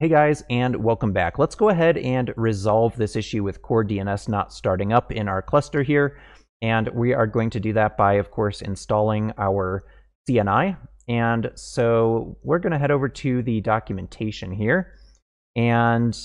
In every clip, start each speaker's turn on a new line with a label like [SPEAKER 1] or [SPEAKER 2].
[SPEAKER 1] Hey guys, and welcome back. Let's go ahead and resolve this issue with core DNS not starting up in our cluster here. And we are going to do that by, of course, installing our CNI. And so we're going to head over to the documentation here. And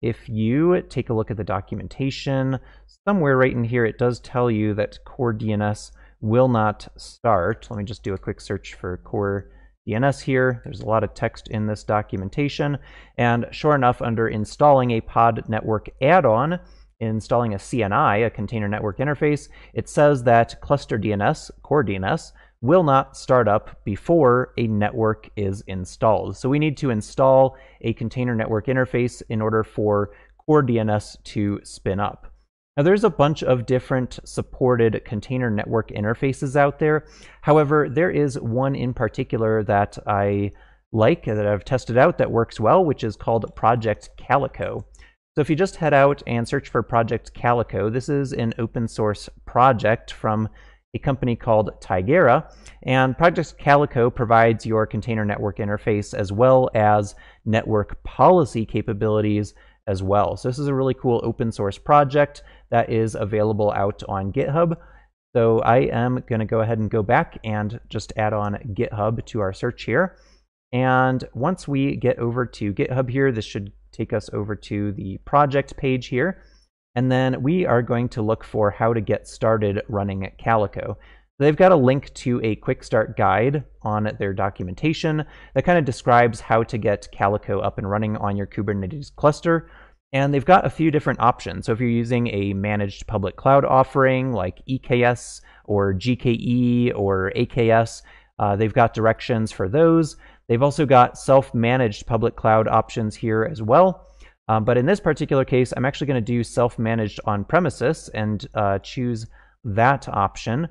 [SPEAKER 1] if you take a look at the documentation, somewhere right in here, it does tell you that core DNS will not start. Let me just do a quick search for core DNS here. There's a lot of text in this documentation. And sure enough, under installing a pod network add-on, installing a CNI, a container network interface, it says that cluster DNS, core DNS, will not start up before a network is installed. So we need to install a container network interface in order for core DNS to spin up. Now there's a bunch of different supported container network interfaces out there. However, there is one in particular that I like, that I've tested out that works well, which is called Project Calico. So if you just head out and search for Project Calico, this is an open source project from a company called Tigera. And Project Calico provides your container network interface as well as network policy capabilities as well. So this is a really cool open source project that is available out on GitHub. So I am going to go ahead and go back and just add on GitHub to our search here. And once we get over to GitHub here, this should take us over to the project page here. And then we are going to look for how to get started running Calico. They've got a link to a quick start guide on their documentation that kind of describes how to get Calico up and running on your Kubernetes cluster. And they've got a few different options. So if you're using a managed public cloud offering like EKS or GKE or AKS, uh, they've got directions for those. They've also got self-managed public cloud options here as well. Um, but in this particular case, I'm actually going to do self-managed on premises and uh, choose that option.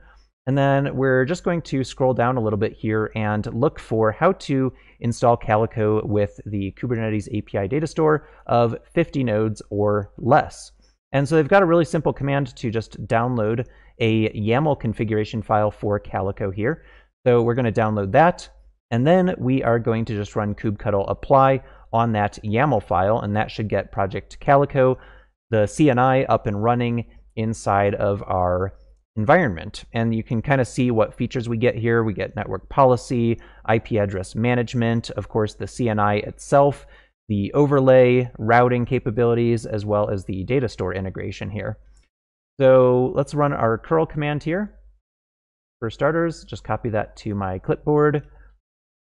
[SPEAKER 1] And then we're just going to scroll down a little bit here and look for how to install Calico with the Kubernetes API data store of 50 nodes or less. And so they've got a really simple command to just download a YAML configuration file for Calico here. So we're going to download that, and then we are going to just run kubectl apply on that YAML file, and that should get Project Calico, the CNI, up and running inside of our environment. And you can kind of see what features we get here. We get network policy, IP address management, of course, the CNI itself, the overlay, routing capabilities, as well as the data store integration here. So let's run our curl command here. For starters, just copy that to my clipboard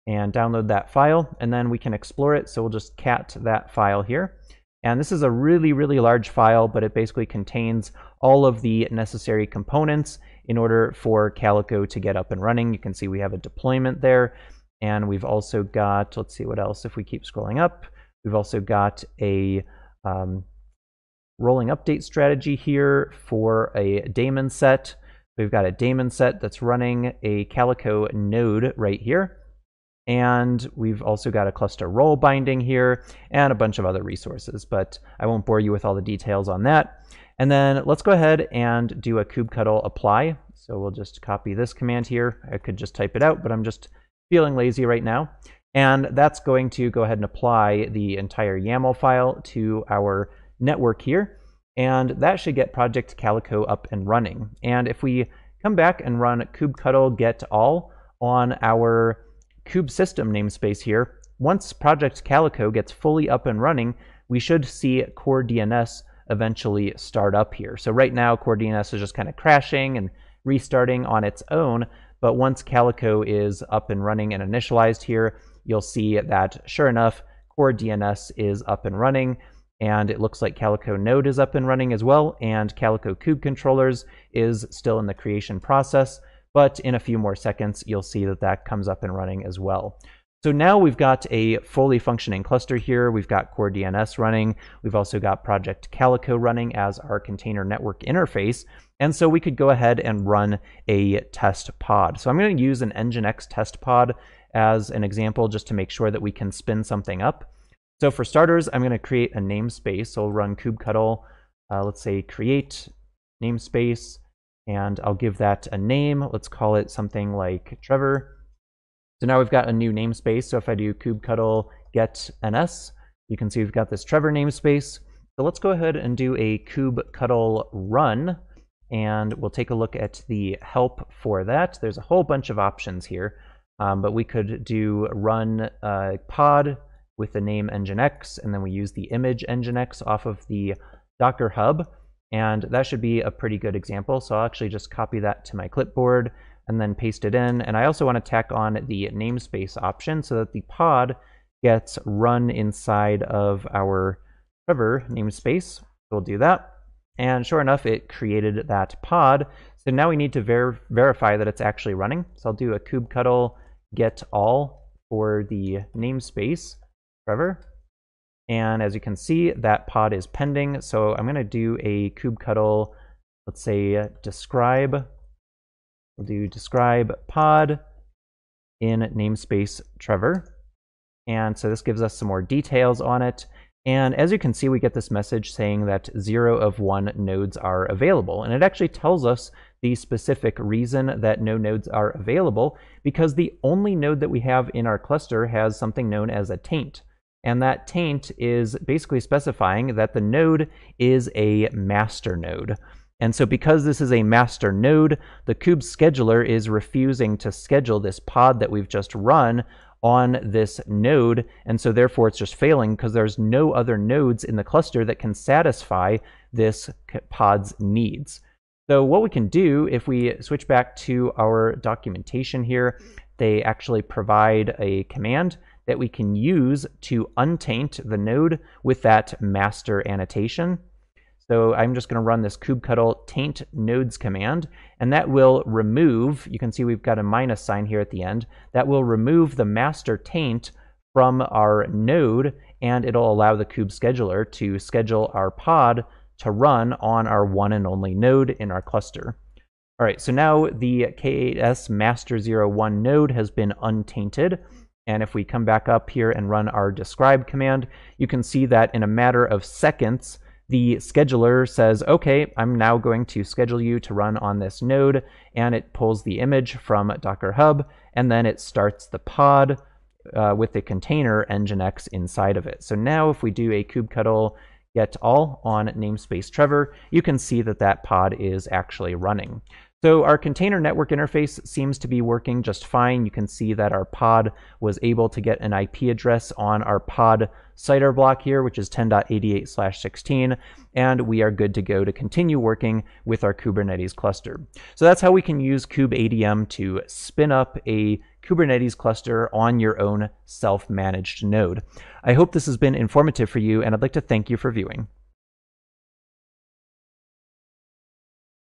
[SPEAKER 1] and download that file, and then we can explore it. So we'll just cat that file here. And this is a really, really large file, but it basically contains all of the necessary components in order for Calico to get up and running. You can see we have a deployment there, and we've also got, let's see what else, if we keep scrolling up, we've also got a um, rolling update strategy here for a daemon set. We've got a daemon set that's running a Calico node right here. And we've also got a cluster role binding here and a bunch of other resources, but I won't bore you with all the details on that. And then let's go ahead and do a kubectl apply. So we'll just copy this command here. I could just type it out, but I'm just feeling lazy right now. And that's going to go ahead and apply the entire YAML file to our network here. And that should get Project Calico up and running. And if we come back and run kubectl get all on our kube system namespace here, once Project Calico gets fully up and running, we should see core DNS eventually start up here. So right now, core DNS is just kind of crashing and restarting on its own. But once Calico is up and running and initialized here, you'll see that sure enough, core DNS is up and running. And it looks like Calico node is up and running as well. And Calico kube controllers is still in the creation process. But in a few more seconds, you'll see that that comes up and running as well. So now we've got a fully functioning cluster here. We've got Core DNS running. We've also got Project Calico running as our container network interface. And so we could go ahead and run a test pod. So I'm going to use an Nginx test pod as an example just to make sure that we can spin something up. So for starters, I'm going to create a namespace. So I'll run kubectl, uh, let's say create namespace, and I'll give that a name. Let's call it something like Trevor. So now we've got a new namespace. So if I do kubectl get ns, You can see we've got this Trevor namespace. So let's go ahead and do a kubectl run, and we'll take a look at the help for that. There's a whole bunch of options here, um, but we could do run uh, pod with the name nginx, and then we use the image nginx off of the Docker Hub, and that should be a pretty good example. So I'll actually just copy that to my clipboard and then paste it in. And I also want to tack on the namespace option so that the pod gets run inside of our Trevor namespace. We'll do that. And sure enough, it created that pod. So now we need to ver verify that it's actually running. So I'll do a kubectl get all for the namespace, Trevor. And as you can see, that pod is pending. So I'm going to do a kubectl, let's say describe. We'll do describe pod in namespace Trevor. And so this gives us some more details on it. And as you can see, we get this message saying that zero of one nodes are available. And it actually tells us the specific reason that no nodes are available because the only node that we have in our cluster has something known as a taint. And that taint is basically specifying that the node is a master node. And so because this is a master node, the kube scheduler is refusing to schedule this pod that we've just run on this node. And so therefore it's just failing because there's no other nodes in the cluster that can satisfy this pod's needs. So what we can do if we switch back to our documentation here, they actually provide a command that we can use to untaint the node with that master annotation. So I'm just going to run this kubectl taint nodes command, and that will remove, you can see we've got a minus sign here at the end, that will remove the master taint from our node, and it'll allow the kube scheduler to schedule our pod to run on our one and only node in our cluster. All right, so now the K8s master01 node has been untainted. And if we come back up here and run our describe command, you can see that in a matter of seconds, the scheduler says, okay, I'm now going to schedule you to run on this node, and it pulls the image from Docker Hub, and then it starts the pod uh, with the container nginx inside of it. So now if we do a kubectl get all on namespace Trevor, you can see that that pod is actually running. So our container network interface seems to be working just fine. You can see that our pod was able to get an IP address on our pod CIDR block here, which is 10.88 slash 16, and we are good to go to continue working with our Kubernetes cluster. So that's how we can use kubeadm to spin up a Kubernetes cluster on your own self-managed node. I hope this has been informative for you, and I'd like to thank you for viewing.